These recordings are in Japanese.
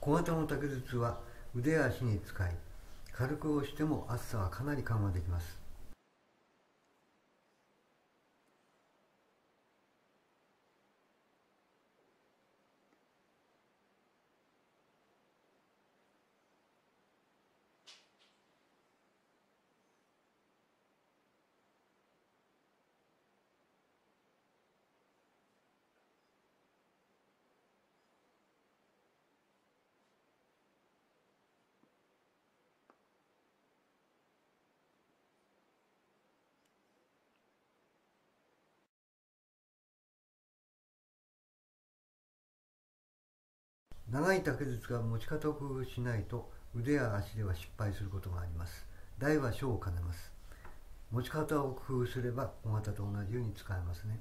小型の竹筒は腕や足に使い軽く押しても厚さはかなり緩和できます。長い竹筒が持ち方を工夫しないと腕や足では失敗することがあります。大は小を兼ねます。持ち方を工夫すれば小型と同じように使えますね。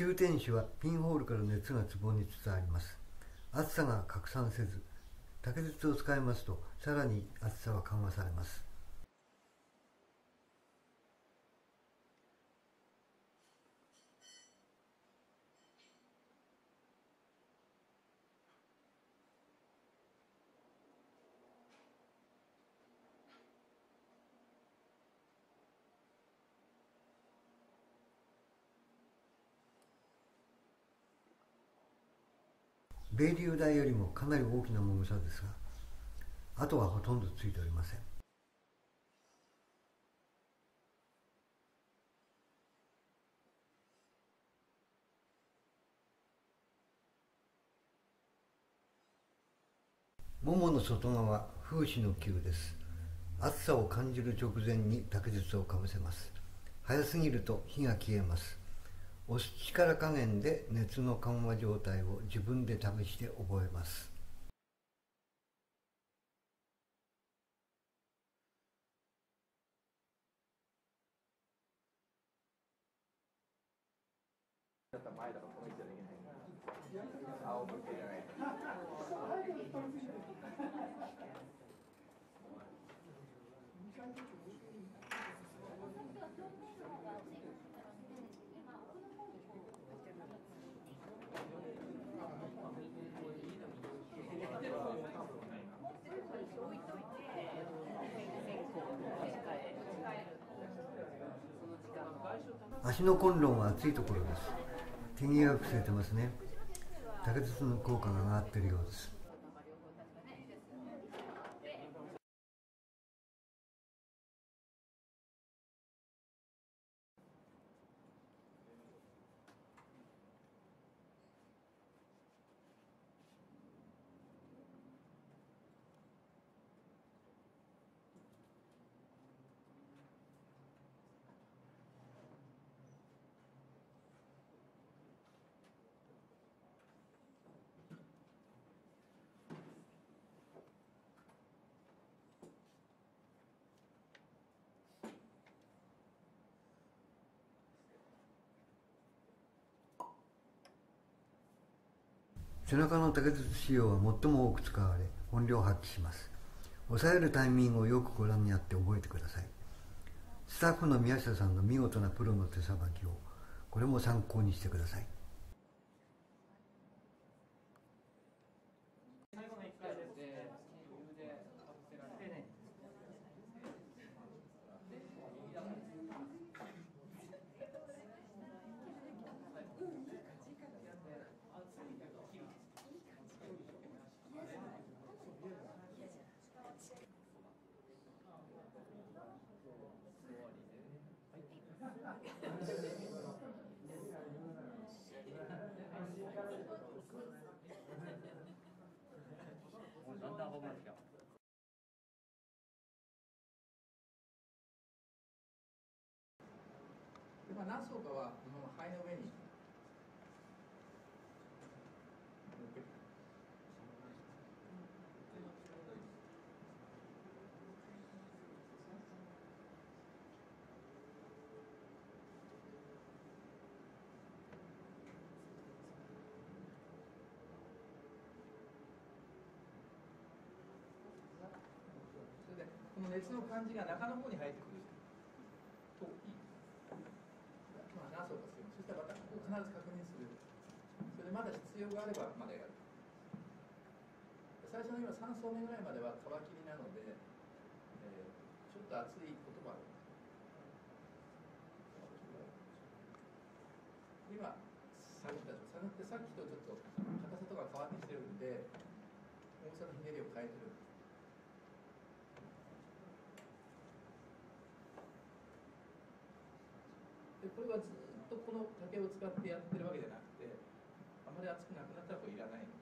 急転子はピンホールから熱が壺に伝わります。暑さが拡散せず竹筒を使いますとさらに暑さは緩和されます。米流台よりもかなり大きな重さですがあとはほとんどついておりません。ももの外側風刺の球です。暑さを感じる直前に竹筒をかぶせます。早すぎると火が消えます。押す力加減で熱の緩和状態を自分で試して覚えます。前だからこの位置でできない仰向けじゃない足のコンロンは熱いところです。手際よく据えてますね。竹筒の効果が上がっているようです。背中の竹筒仕様は最も多く使われ本領を発揮します。押さえるタイミングをよくご覧になって覚えてください。スタッフの宮下さんの見事なプロの手さばきをこれも参考にしてください最後の1回ですね、腕かぶせられてね。まあ、何層かはこの肺の上にそれでこの熱の感じが中の方に入ってくるといい。まあ、何層かする。そしたらまたここ必ず確認する。それでまだ必要があればまだやる。最初の今3層目ぐらいまでは皮切りなので、えーちょっと熱いこともある。今探ったでしょ探ってさっきとちょっと硬さとか変わってきてるんで重さのひねりを変えてるでこれはずっとこの竹を使ってやってるわけじゃなくてあまり熱くなくなったらこれいらないの